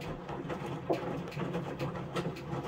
フフフフ。